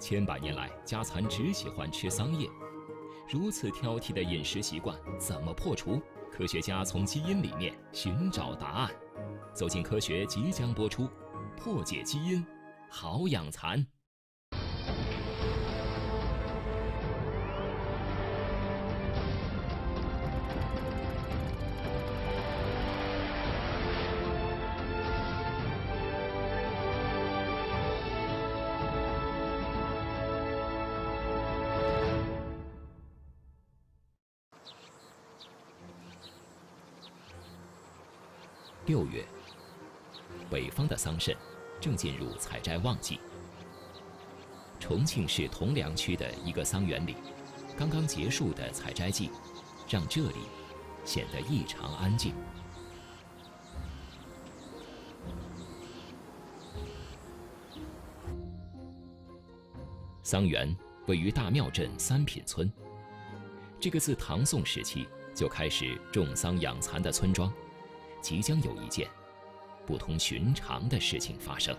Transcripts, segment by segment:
千百年来，家蚕只喜欢吃桑叶，如此挑剔的饮食习惯怎么破除？科学家从基因里面寻找答案。走进科学即将播出，破解基因，好养蚕。北方的桑葚正进入采摘旺季。重庆市铜梁区的一个桑园里，刚刚结束的采摘季，让这里显得异常安静。桑园位于大庙镇三品村，这个自唐宋时期就开始种桑养蚕的村庄。即将有一件不同寻常的事情发生。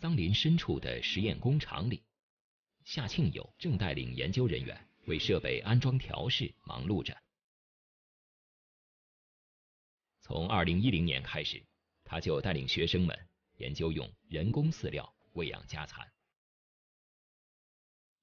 桑林深处的实验工厂里，夏庆友正带领研究人员为设备安装调试忙碌着。从二零一零年开始，他就带领学生们。研究用人工饲料喂养家蚕，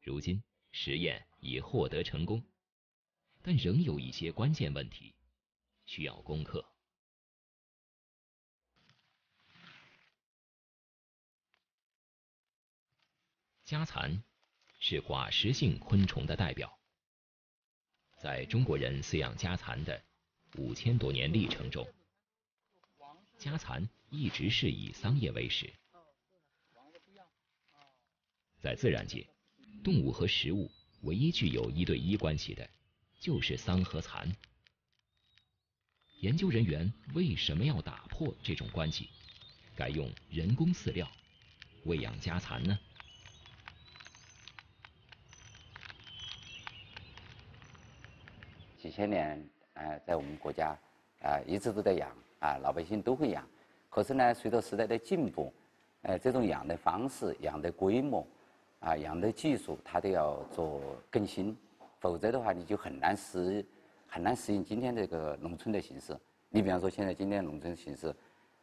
如今实验已获得成功，但仍有一些关键问题需要攻克。家蚕是寡食性昆虫的代表，在中国人饲养家蚕的五千多年历程中。家蚕一直是以桑叶为食。在自然界，动物和食物唯一具有一对一关系的，就是桑和蚕。研究人员为什么要打破这种关系，改用人工饲料喂养家蚕呢？几千年，呃，在我们国家，啊，一直都在养。啊，老百姓都会养，可是呢，随着时代的进步，呃，这种养的方式、养的规模，啊，养的技术，它都要做更新，否则的话，你就很难适很难适应今天这个农村的形式。你比方说，现在今天农村形式，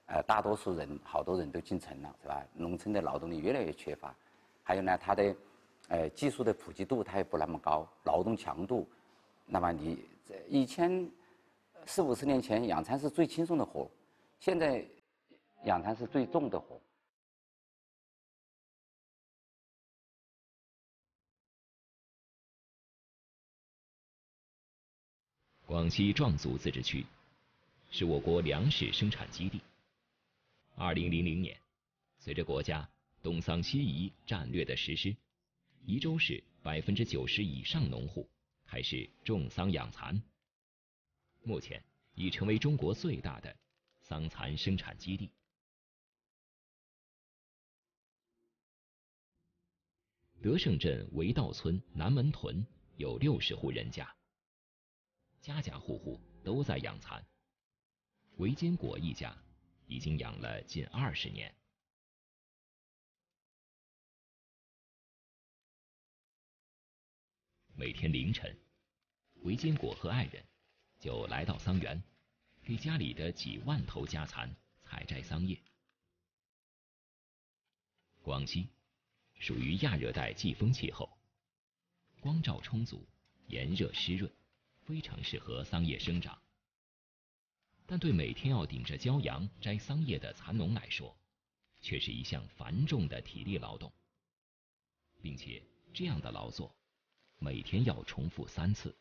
呃，大多数人，好多人都进城了，是吧？农村的劳动力越来越缺乏，还有呢，它的，呃，技术的普及度它也不那么高，劳动强度，那么你这以前。四五十年前养蚕是最轻松的活，现在养蚕是最重的活。广西壮族自治区是我国粮食生产基地。二零零零年，随着国家东桑西移战略的实施，宜州市百分之九十以上农户开始种桑养蚕。目前已成为中国最大的桑蚕生产基地。德胜镇围道村南门屯有六十户人家，家家户户都在养蚕。韦坚果一家已经养了近二十年。每天凌晨，韦坚果和爱人。就来到桑园，给家里的几万头家蚕采摘桑叶。广西属于亚热带季风气候，光照充足，炎热湿润，非常适合桑叶生长。但对每天要顶着骄阳摘桑叶的蚕农来说，却是一项繁重的体力劳动，并且这样的劳作每天要重复三次。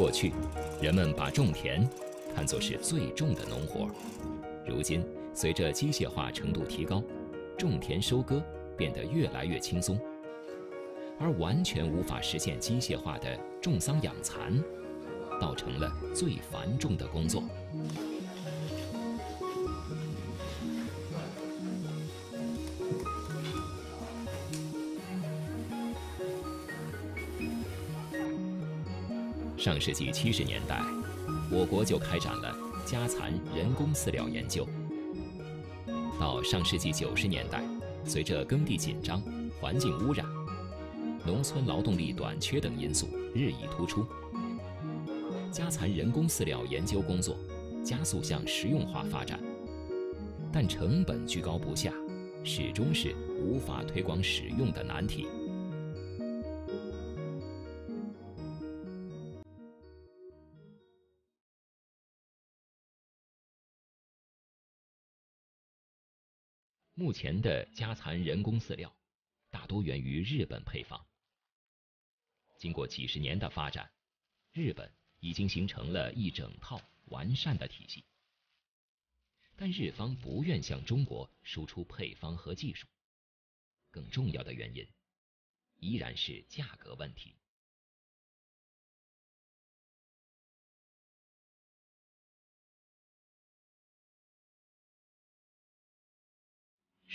过去，人们把种田看作是最重的农活。如今，随着机械化程度提高，种田收割变得越来越轻松。而完全无法实现机械化的种桑养蚕，倒成了最繁重的工作。上世纪七十年代，我国就开展了家蚕人工饲料研究。到上世纪九十年代，随着耕地紧张、环境污染、农村劳动力短缺等因素日益突出，家蚕人工饲料研究工作加速向实用化发展，但成本居高不下，始终是无法推广使用的难题。目前的家蚕人工饲料大多源于日本配方。经过几十年的发展，日本已经形成了一整套完善的体系。但日方不愿向中国输出配方和技术，更重要的原因依然是价格问题。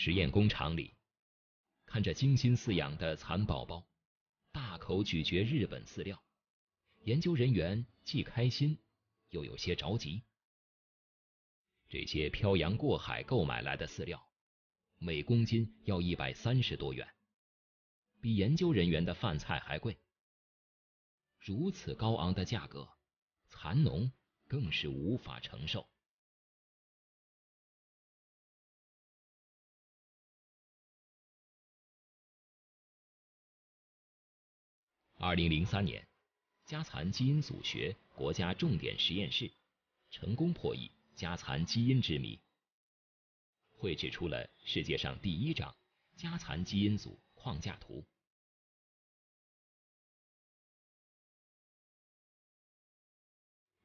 实验工厂里，看着精心饲养的蚕宝宝，大口咀嚼日本饲料，研究人员既开心，又有些着急。这些漂洋过海购买来的饲料，每公斤要一百三十多元，比研究人员的饭菜还贵。如此高昂的价格，蚕农更是无法承受。二零零三年，家蚕基因组学国家重点实验室成功破译家蚕基因之谜，绘制出了世界上第一张家蚕基因组框架图。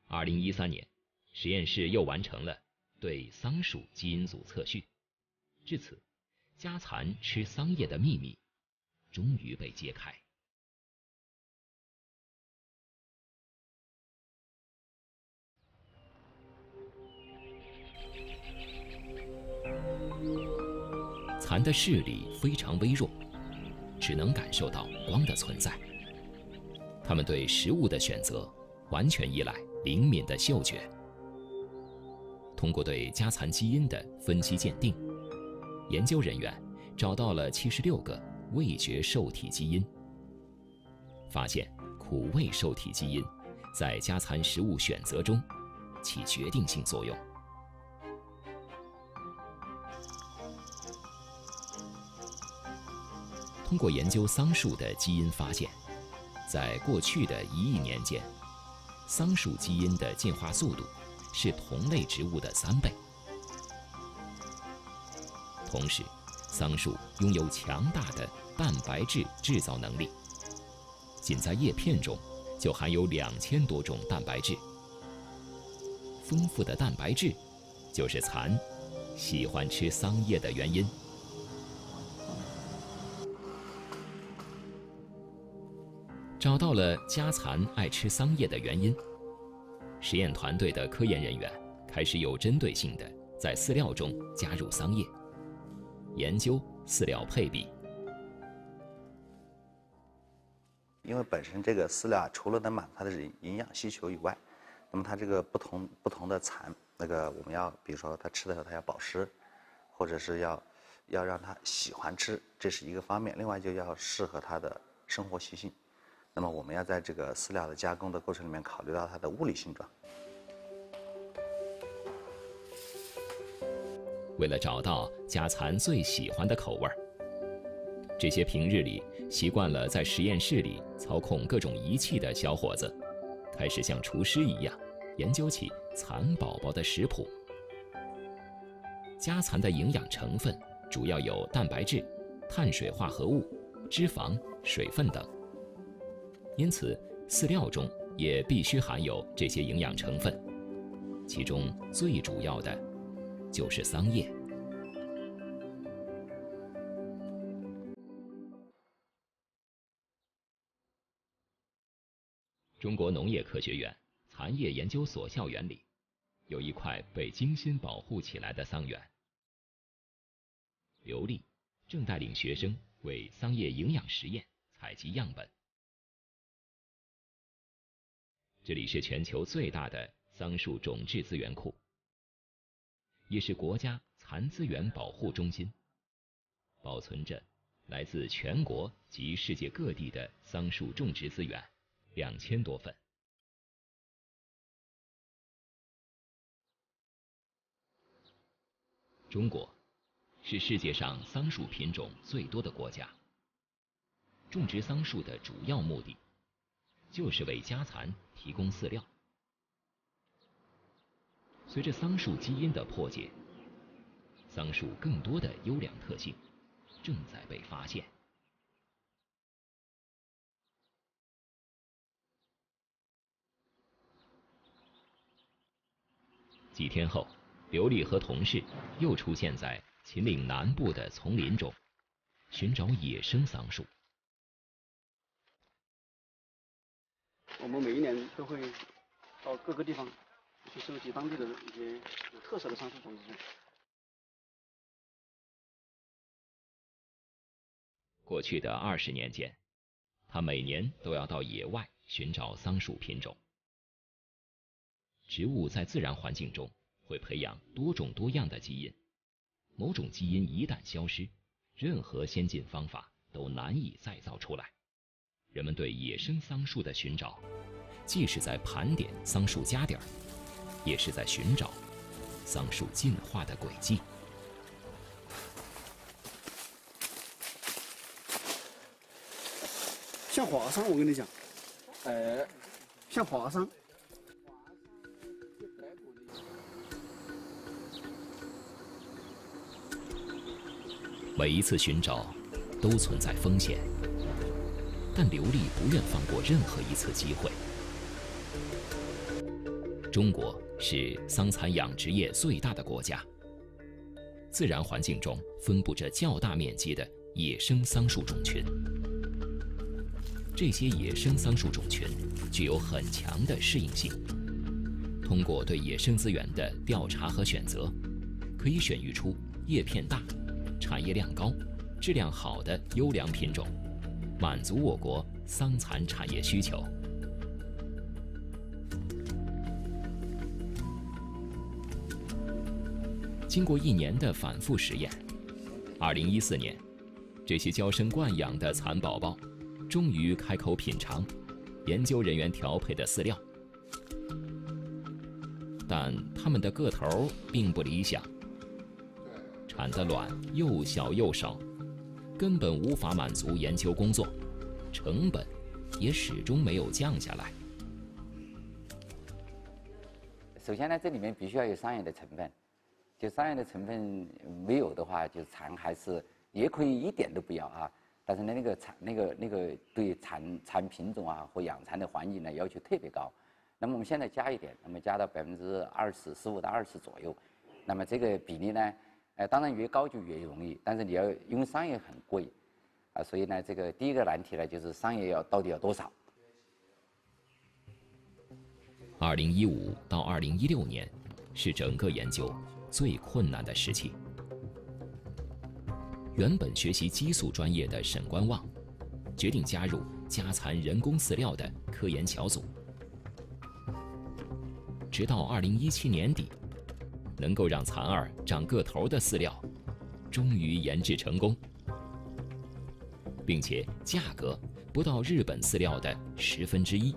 二零一三年，实验室又完成了对桑树基因组测序，至此，家蚕吃桑叶的秘密终于被揭开。蚕的视力非常微弱，只能感受到光的存在。它们对食物的选择完全依赖灵敏的嗅觉。通过对家蚕基因的分析鉴定，研究人员找到了七十六个味觉受体基因，发现苦味受体基因在家蚕食物选择中起决定性作用。通过研究桑树的基因发现，在过去的一亿年间，桑树基因的进化速度是同类植物的三倍。同时，桑树拥有强大的蛋白质制造能力，仅在叶片中就含有两千多种蛋白质。丰富的蛋白质，就是蚕喜欢吃桑叶的原因。找到了家蚕爱吃桑叶的原因，实验团队的科研人员开始有针对性的在饲料中加入桑叶，研究饲料配比。因为本身这个饲料除了能满足它的营养需求以外，那么它这个不同不同的蚕，那个我们要比如说它吃的时候它要保湿，或者是要要让它喜欢吃，这是一个方面。另外就要适合它的生活习性。那么我们要在这个饲料的加工的过程里面考虑到它的物理性状。为了找到家蚕最喜欢的口味儿，这些平日里习惯了在实验室里操控各种仪器的小伙子，开始像厨师一样研究起蚕宝宝的食谱。家蚕的营养成分主要有蛋白质、碳水化合物、脂肪、水分等。因此，饲料中也必须含有这些营养成分，其中最主要的，就是桑叶。中国农业科学院蚕业研究所校园里，有一块被精心保护起来的桑园。刘丽正带领学生为桑叶营养实验采集样本。这里是全球最大的桑树种质资源库，也是国家蚕资源保护中心，保存着来自全国及世界各地的桑树种植资源两千多份。中国是世界上桑树品种最多的国家，种植桑树的主要目的就是为家蚕。提供饲料。随着桑树基因的破解，桑树更多的优良特性正在被发现。几天后，刘丽和同事又出现在秦岭南部的丛林中，寻找野生桑树。我们每一年都会到各个地方去收集当地的一些有特色的桑树种子。过去的二十年间，他每年都要到野外寻找桑树品种。植物在自然环境中会培养多种多样的基因，某种基因一旦消失，任何先进方法都难以再造出来。人们对野生桑树的寻找，既是在盘点桑树家底儿，也是在寻找桑树进化的轨迹。像华桑，我跟你讲，呃，像华桑，每一次寻找都存在风险。但刘丽不愿放过任何一次机会。中国是桑蚕养殖业最大的国家，自然环境中分布着较大面积的野生桑树种群。这些野生桑树种群具有很强的适应性，通过对野生资源的调查和选择，可以选育出叶片大、产业量高、质量好的优良品种。满足我国桑蚕产业需求。经过一年的反复实验，二零一四年，这些娇生惯养的蚕宝宝终于开口品尝研究人员调配的饲料，但它们的个头并不理想，产的卵又小又少。根本无法满足研究工作，成本也始终没有降下来。首先呢，这里面必须要有商业的成分，就商业的成分没有的话，就蚕还是也可以一点都不要啊。但是呢，那个蚕那个那个对蚕蚕品种啊和养蚕的环境呢要求特别高。那么我们现在加一点，那么加到百分之二十十五到二十左右，那么这个比例呢？哎，当然越高就越容易，但是你要因为商业很贵，啊，所以呢，这个第一个难题呢就是商业要到底要多少？二零一五到二零一六年是整个研究最困难的时期。原本学习激素专业的沈观望，决定加入家蚕人工饲料的科研小组，直到二零一七年底。能够让蚕儿长个头的饲料，终于研制成功，并且价格不到日本饲料的十分之一，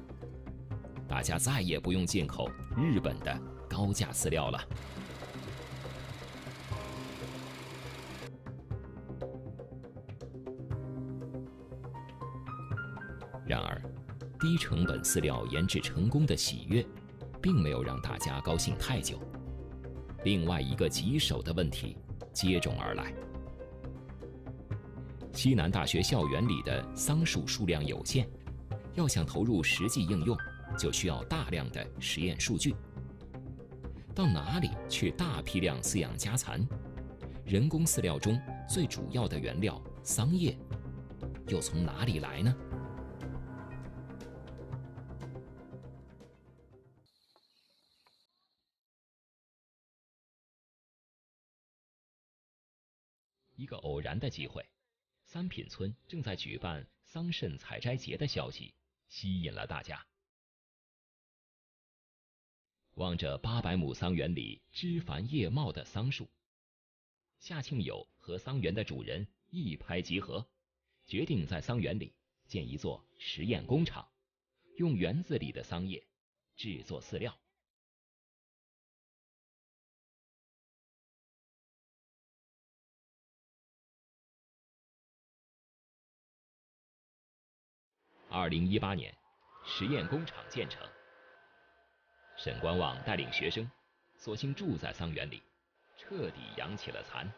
大家再也不用进口日本的高价饲料了。然而，低成本饲料研制成功的喜悦，并没有让大家高兴太久。另外一个棘手的问题接踵而来：西南大学校园里的桑树数量有限，要想投入实际应用，就需要大量的实验数据。到哪里去大批量饲养家蚕？人工饲料中最主要的原料桑叶，又从哪里来呢？一个偶然的机会，三品村正在举办桑葚采摘节的消息吸引了大家。望着八百亩桑园里枝繁叶茂的桑树，夏庆友和桑园的主人一拍即合，决定在桑园里建一座实验工厂，用园子里的桑叶制作饲料。二零一八年，实验工厂建成。沈观望带领学生，索性住在桑园里，彻底养起了蚕。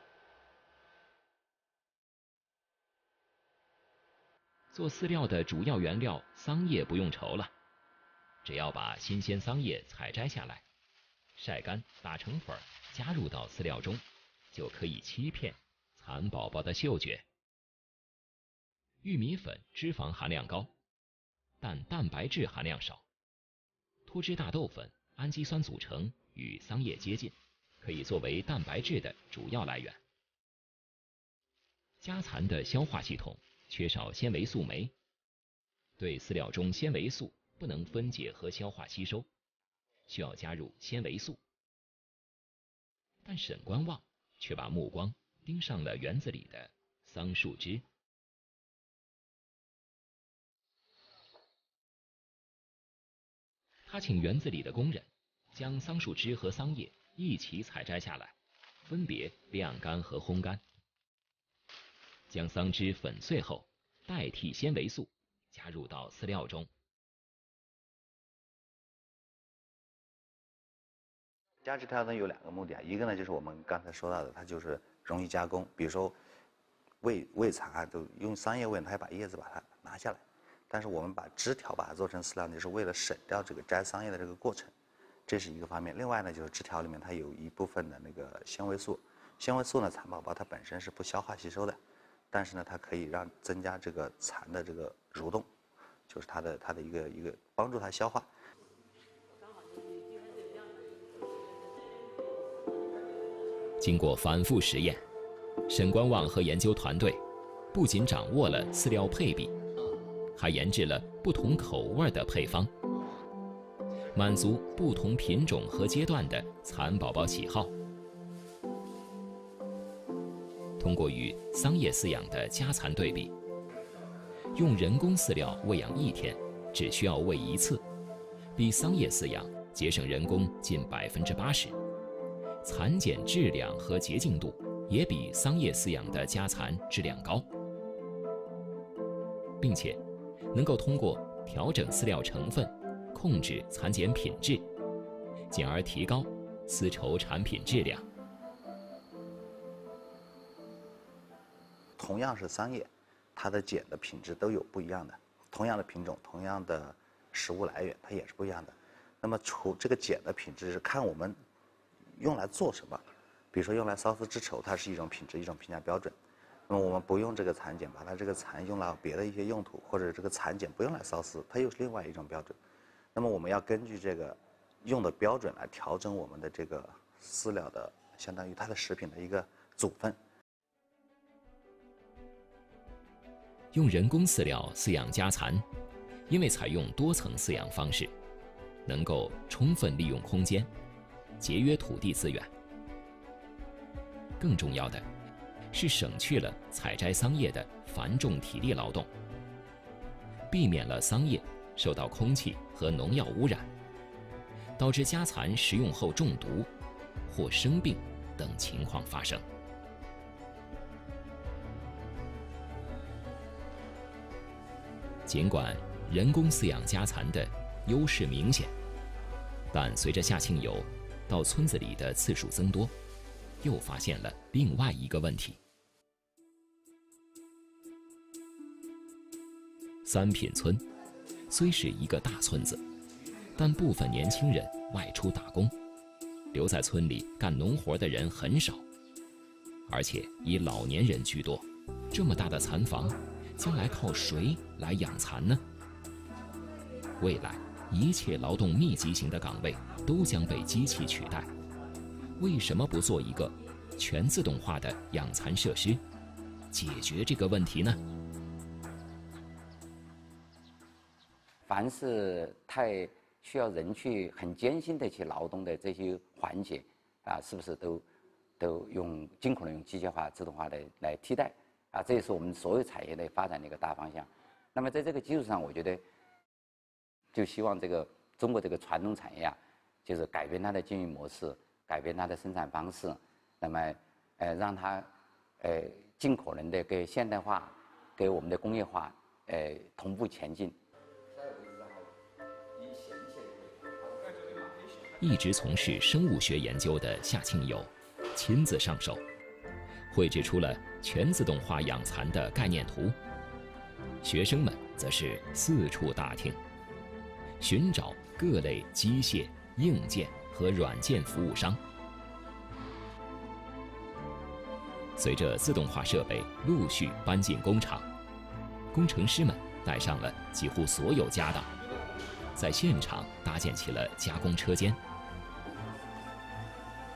做饲料的主要原料桑叶不用愁了，只要把新鲜桑叶采摘下来，晒干打成粉，加入到饲料中，就可以欺骗蚕宝宝的嗅觉。玉米粉脂肪含量高，但蛋白质含量少。脱脂大豆粉氨基酸组成与桑叶接近，可以作为蛋白质的主要来源。家蚕的消化系统缺少纤维素酶，对饲料中纤维素不能分解和消化吸收，需要加入纤维素。但沈观望却把目光盯上了园子里的桑树枝。他请园子里的工人将桑树枝和桑叶一起采摘下来，分别晾干和烘干。将桑枝粉碎后，代替纤维素加入到饲料中。加质调呢有两个目的啊，一个呢就是我们刚才说到的，它就是容易加工，比如说喂喂蚕啊，都用桑叶喂，它要把叶子把它拿下来。但是我们把枝条把它做成饲料，就是为了省掉这个摘桑叶的这个过程，这是一个方面。另外呢，就是枝条里面它有一部分的那个纤维素，纤维素呢，蚕宝宝它本身是不消化吸收的，但是呢，它可以让增加这个蚕的这个蠕动，就是它的它的一个一个帮助它消化。经过反复实验，沈观望和研究团队不仅掌握了饲料配比。还研制了不同口味的配方，满足不同品种和阶段的蚕宝宝喜好。通过与桑叶饲养的家蚕对比，用人工饲料喂养一天，只需要喂一次，比桑叶饲养节省人工近百分之八十，蚕茧质量和洁净度也比桑叶饲养的家蚕质量高，并且。能够通过调整饲料成分，控制蚕茧品质，进而提高丝绸产品质量。同样是桑叶，它的茧的品质都有不一样的。同样的品种，同样的食物来源，它也是不一样的。那么，除这个茧的品质是看我们用来做什么。比如说，用来缫丝织绸，它是一种品质，一种评价标准。那么我们不用这个蚕茧，把它这个蚕用到别的一些用途，或者这个蚕茧不用来缫丝，它又是另外一种标准。那么我们要根据这个用的标准来调整我们的这个饲料的，相当于它的食品的一个组分。用人工饲料饲养家蚕，因为采用多层饲养方式，能够充分利用空间，节约土地资源。更重要的。是省去了采摘桑叶的繁重体力劳动，避免了桑叶受到空气和农药污染，导致家蚕食用后中毒或生病等情况发生。尽管人工饲养家蚕的优势明显，但随着夏庆友到村子里的次数增多，又发现了另外一个问题。三品村虽是一个大村子，但部分年轻人外出打工，留在村里干农活的人很少，而且以老年人居多。这么大的蚕房，将来靠谁来养蚕呢？未来一切劳动密集型的岗位都将被机器取代，为什么不做一个全自动化的养蚕设施，解决这个问题呢？凡是太需要人去很艰辛的去劳动的这些环节，啊，是不是都都用尽可能用机械化、自动化的来替代？啊，这也是我们所有产业的发展的一个大方向。那么在这个基础上，我觉得就希望这个中国这个传统产业啊，就是改变它的经营模式，改变它的生产方式，那么呃让它呃尽可能的跟现代化、跟我们的工业化呃同步前进。一直从事生物学研究的夏庆友，亲自上手，绘制出了全自动化养蚕的概念图。学生们则是四处打听，寻找各类机械、硬件和软件服务商。随着自动化设备陆续搬进工厂，工程师们带上了几乎所有家当，在现场搭建起了加工车间。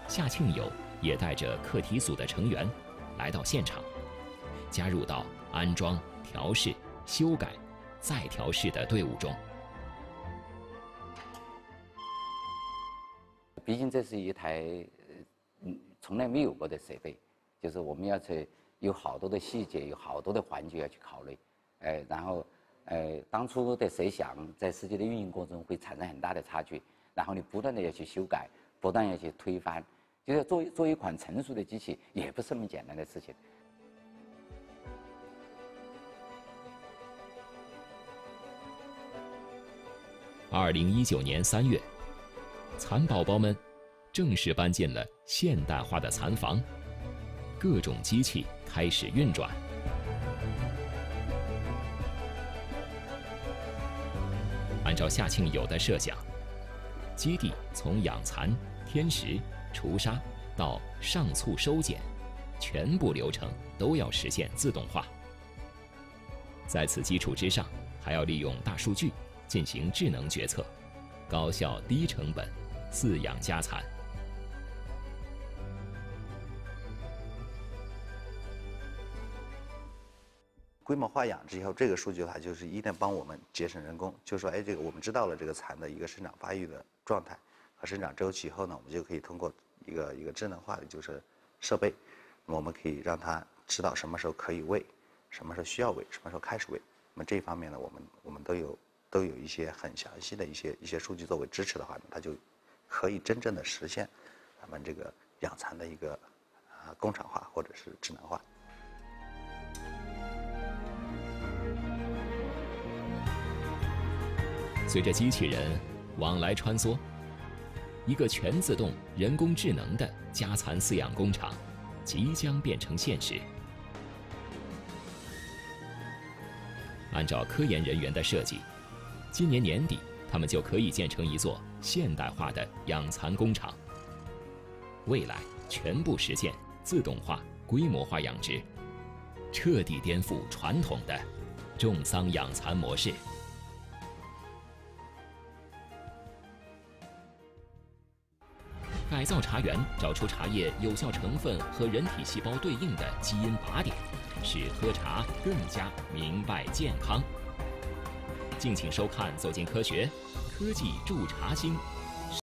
夏庆友也带着课题组的成员来到现场，加入到安装、调试。修改、再调试的队伍中。毕竟这是一台嗯从来没有过的设备，就是我们要去有好多的细节，有好多的环节要去考虑。哎，然后呃当初的设想在实际的运营过程中会产生很大的差距，然后你不断的要去修改，不断要去推翻，就是做做一款成熟的机器也不是那么简单的事情。二零一九年三月，蚕宝宝们正式搬进了现代化的蚕房，各种机器开始运转。照夏庆友的设想，基地从养蚕、天时、除沙到上簇收剪，全部流程都要实现自动化。在此基础之上，还要利用大数据。进行智能决策，高效低成本饲养家蚕。规模化养殖以后，这个数据的话，就是一定帮我们节省人工。就说，哎，这个我们知道了这个蚕的一个生长发育的状态和生长周期以后呢，我们就可以通过一个一个智能化的就是设备，我们可以让它知道什么时候可以喂，什么时候需要喂，什么时候开始喂。那么这一方面呢，我们我们都有。都有一些很详细的一些一些数据作为支持的话呢，它就可以真正的实现咱们这个养蚕的一个啊工厂化或者是智能化。随着机器人往来穿梭，一个全自动、人工智能的家蚕饲养工厂即将变成现实。按照科研人员的设计。今年年底，他们就可以建成一座现代化的养蚕工厂。未来全部实现自动化、规模化养殖，彻底颠覆传统的种桑养蚕模式。改造茶园，找出茶叶有效成分和人体细胞对应的基因靶点，使喝茶更加明白健康。敬请收看《走进科学》，科技助茶兴，